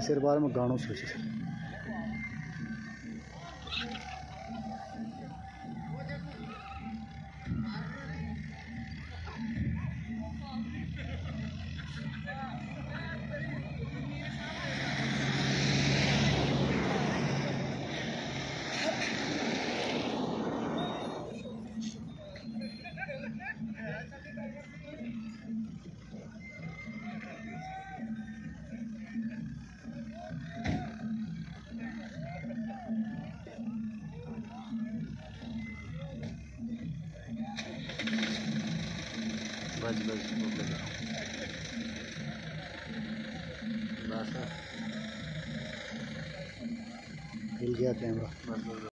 फिर बाद में गानों सोच बस बस बस। हिल गया कैमरा बस बस।